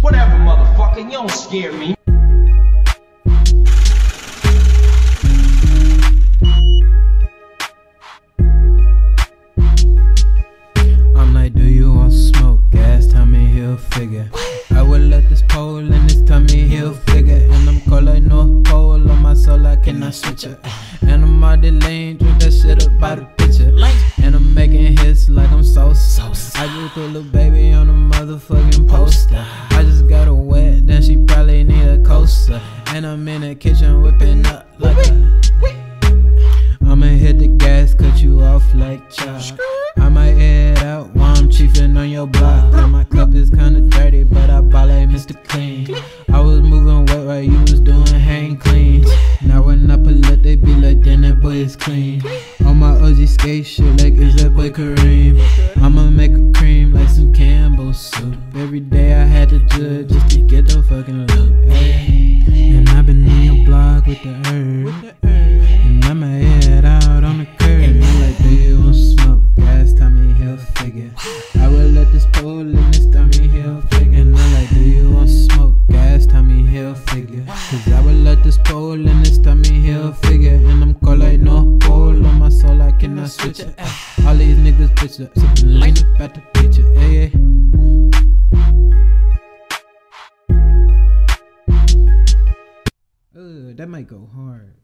Whatever, motherfucker, you don't scare me. I'm like, do you want smoke? Gas, tell me he'll figure. I will let this pole in this tummy, he'll figure. And I'm cold like North Pole on my soul, I cannot switch it. And I'm out the lane, drink that shit up by the picture. And I'm making hits like I'm so so. I just put little baby on the motherfucking poster. I'm in the kitchen whipping up like a. I'ma hit the gas, cut you off like chop. I might head out while I'm chiefing on your block. And my cup is kinda dirty, but I ball like Mr. Clean. I was moving wet while you was doing hang clean. Now when I pull up, they be like, damn, that boy is clean. On my Uzi skate shit, like, is that boy Kareem? I'ma make a cream like some Campbell soup. Every day I had to judge just to get the fucking look. With the herb. And I'ma head out on the curb. And I'm like, do you want smoke? Gas, tell me he'll figure. I will let this pole in this tummy, he'll figure. And I'm like, do you want smoke? Gas, tell me he'll figure. Cause I will let this pole in this tummy, he'll figure. And I'm cold like North Pole on my soul, I cannot switch it. All these niggas bitch up, sippin' lean up at that might go hard.